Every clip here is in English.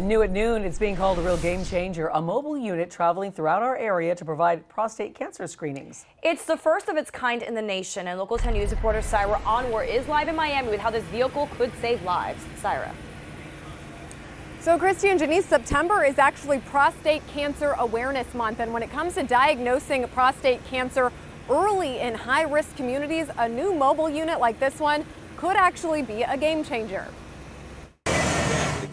New at noon, it's being called a real game changer, a mobile unit traveling throughout our area to provide prostate cancer screenings. It's the first of its kind in the nation, and Local 10 News reporter Saira Anwar is live in Miami with how this vehicle could save lives. Saira. So, Christy and Janice, September is actually Prostate Cancer Awareness Month, and when it comes to diagnosing prostate cancer early in high-risk communities, a new mobile unit like this one could actually be a game changer.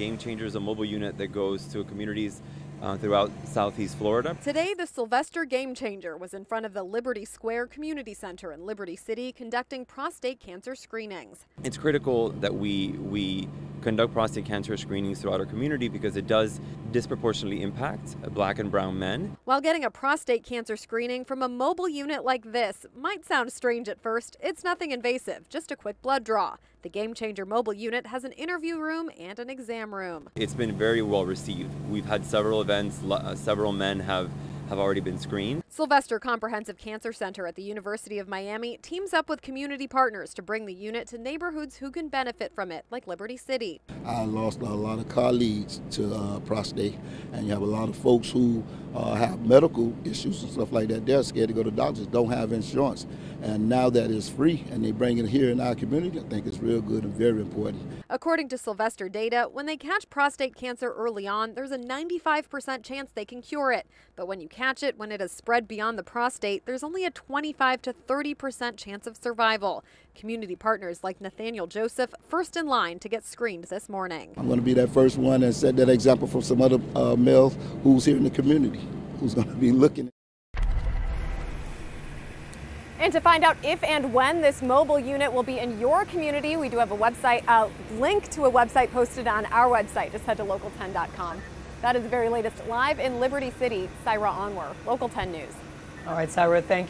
Game Changer is a mobile unit that goes to communities uh, throughout southeast Florida. Today, the Sylvester Game Changer was in front of the Liberty Square Community Center in Liberty City conducting prostate cancer screenings. It's critical that we we conduct prostate cancer screenings throughout our community because it does disproportionately impact black and brown men. While getting a prostate cancer screening from a mobile unit like this might sound strange at first, it's nothing invasive, just a quick blood draw. The Game Changer mobile unit has an interview room and an exam room. It's been very well received. We've had several events, uh, several men have have already been screened. Sylvester Comprehensive Cancer Center at the University of Miami teams up with community partners to bring the unit to neighborhoods who can benefit from it, like Liberty City. I lost a lot of colleagues to uh, prostate, and you have a lot of folks who uh, have medical issues and stuff like that. They're scared to go to doctors, don't have insurance. And now that it's free and they bring it here in our community, I think it's real good and very important. According to Sylvester data, when they catch prostate cancer early on, there's a 95% chance they can cure it. But when you catch it when it has spread beyond the prostate, there's only a 25 to 30% chance of survival. Community partners like Nathaniel Joseph first in line to get screened this morning. I'm going to be that first one and set that example for some other uh, males who's here in the community, who's going to be looking. And to find out if and when this mobile unit will be in your community, we do have a website, a link to a website posted on our website. Just head to local10.com. That is the very latest live in Liberty City. Saira Anwar, Local 10 News. All right, Saira, thank you.